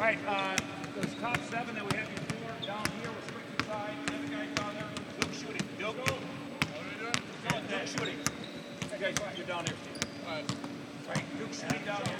Uh, those top seven that we had before down here was quick side. The other down there, Duke shooting. Duke. Duke shooting. Okay, guy's you're down here. Steve. All right. Right. Duke shooting down Down here.